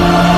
Oh!